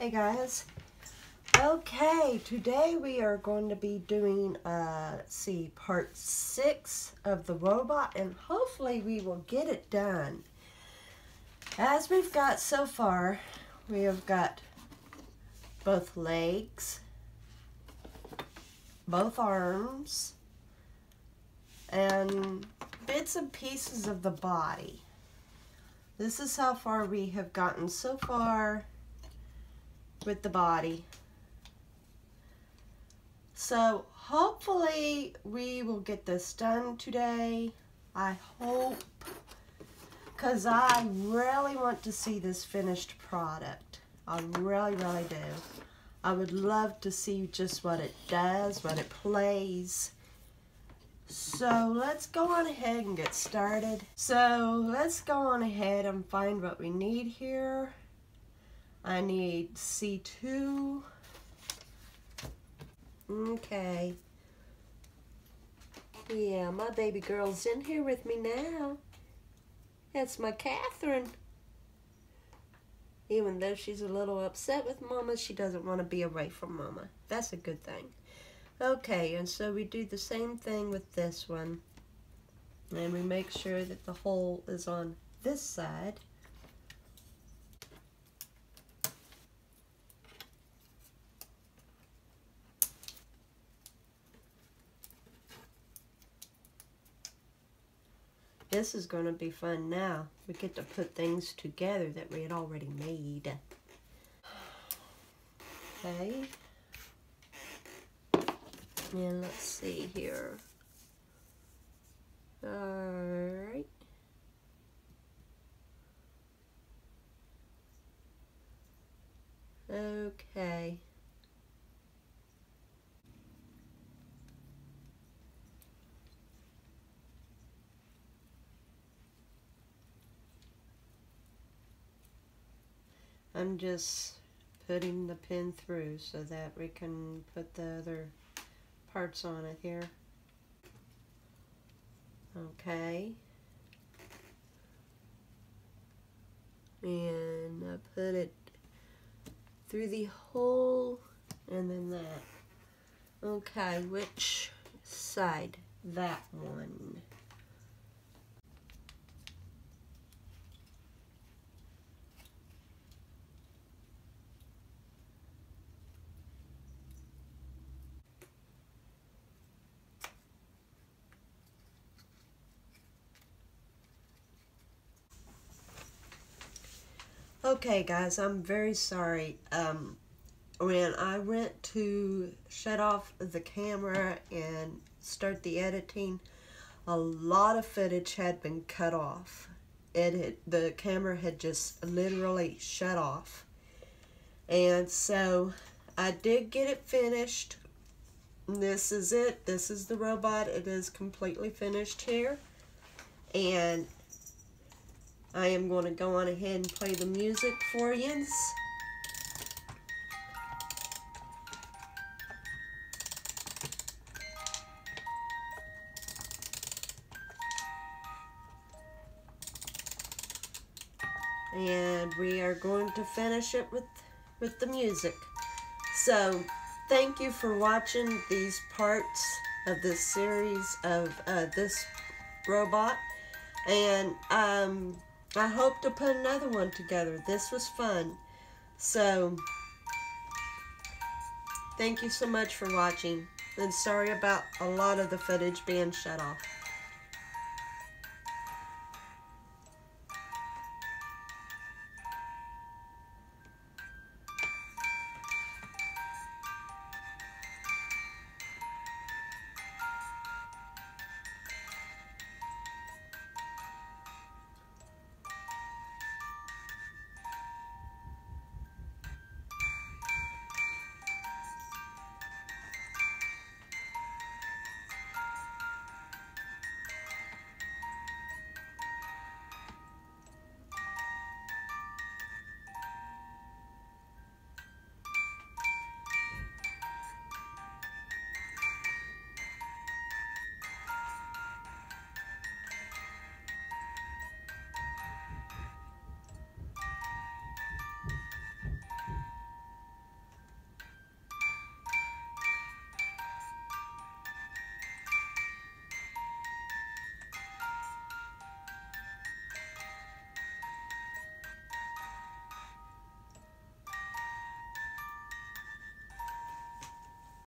Hey guys. Okay, today we are going to be doing, uh, see, part six of the robot, and hopefully we will get it done. As we've got so far, we have got both legs, both arms, and bits and pieces of the body. This is how far we have gotten so far with the body. So hopefully we will get this done today. I hope. Because I really want to see this finished product. I really, really do. I would love to see just what it does, what it plays. So let's go on ahead and get started. So let's go on ahead and find what we need here. I need C2. Okay. Yeah, my baby girl's in here with me now. That's my Catherine. Even though she's a little upset with Mama, she doesn't want to be away from Mama. That's a good thing. Okay, and so we do the same thing with this one. And we make sure that the hole is on this side. This is going to be fun now. We get to put things together that we had already made. Okay. And let's see here. Alright. Okay. I'm just putting the pin through so that we can put the other parts on it here. Okay. And I put it through the hole and then that. Okay, which side? That one. Okay, guys, I'm very sorry. Um, when I went to shut off the camera and start the editing, a lot of footage had been cut off. It had, the camera had just literally shut off. And so I did get it finished. This is it. This is the robot. It is completely finished here. And I am going to go on ahead and play the music for you. And we are going to finish it with, with the music. So, thank you for watching these parts of this series of uh, this robot. And um, I hope to put another one together. This was fun. So, thank you so much for watching. And sorry about a lot of the footage being shut off.